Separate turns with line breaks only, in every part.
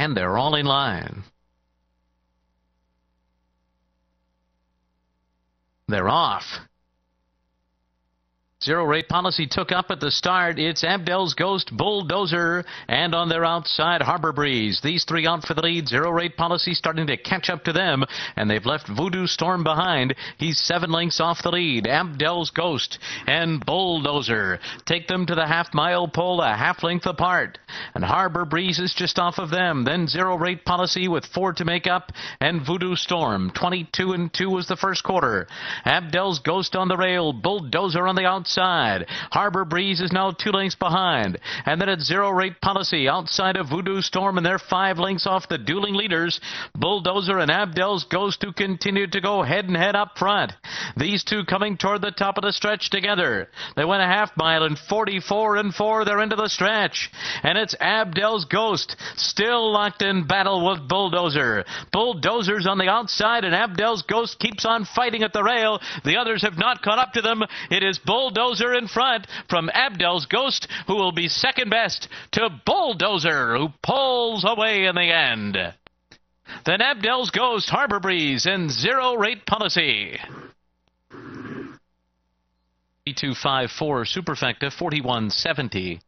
And they're all in line. They're off. Zero rate policy took up at the start. It's Abdel's Ghost Bulldozer and on their outside Harbor Breeze. These three out for the lead. Zero rate policy starting to catch up to them and they've left Voodoo Storm behind. He's seven lengths off the lead. Abdel's Ghost and Bulldozer take them to the half mile pole a half length apart. And Harbor Breeze is just off of them. Then Zero Rate Policy with four to make up and Voodoo Storm. 22 and 2 was the first quarter. Abdel's Ghost on the rail. Bulldozer on the outside outside. Harbor Breeze is now two lengths behind. And then at zero rate policy outside of Voodoo Storm, and they're five lengths off the dueling leaders. Bulldozer and Abdel's Ghost who continue to go head and head up front. These two coming toward the top of the stretch together. They went a half mile in 44 and 4. They're into the stretch. And it's Abdel's Ghost still locked in battle with Bulldozer. Bulldozer's on the outside, and Abdel's Ghost keeps on fighting at the rail. The others have not caught up to them. It is Bulldozer in front from Abdel's Ghost, who will be second best to Bulldozer, who pulls away in the end. Then Abdel's Ghost, Harbor Breeze, and Zero Rate Policy. 3254 Superfecta 4170.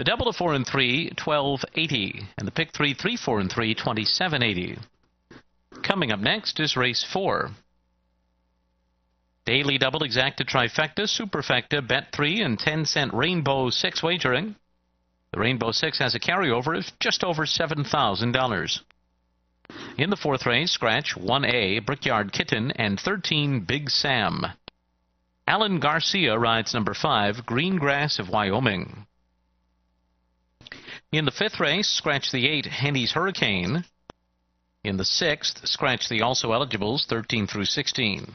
The double to 4 and 3, 1280. And the pick 3, 3, 4 and 3, 2780. Coming up next is race 4. Daily double exacta trifecta, superfecta, bet 3, and 10 cent rainbow 6 wagering. The rainbow 6 has a carryover of just over $7,000. In the fourth race, scratch 1A, Brickyard Kitten, and 13 Big Sam. Alan Garcia rides number 5, Green Grass of Wyoming. In the fifth race, scratch the 8, Henny's Hurricane. In the sixth, scratch the also eligibles 13 through 16.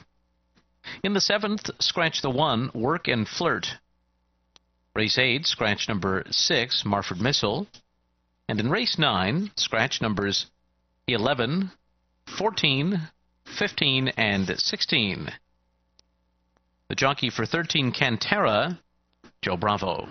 In the seventh, scratch the one, work and flirt. Race eight, scratch number six, Marford Missile. And in race nine, scratch numbers 11, 14, 15, and 16. The jockey for 13, Cantera, Joe Bravo.